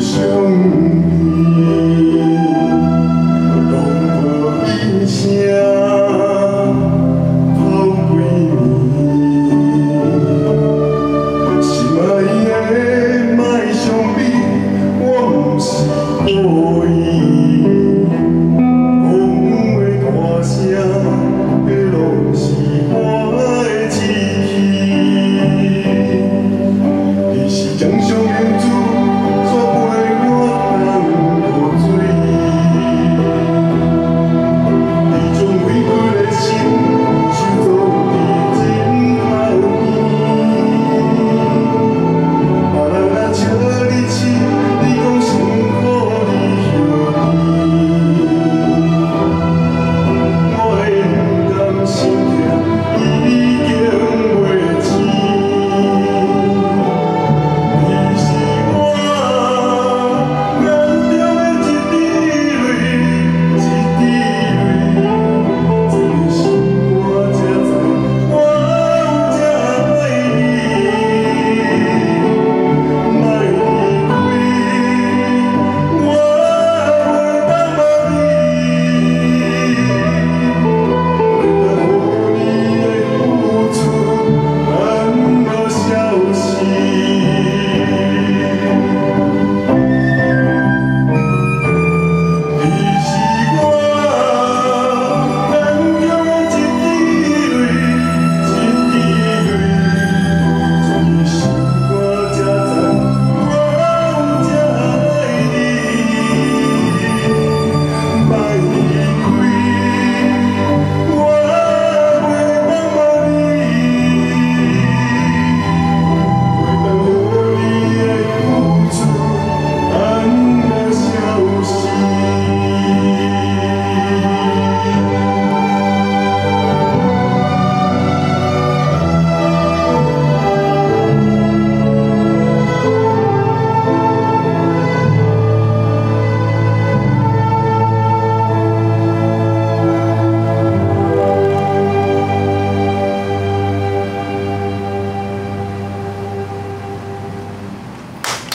想你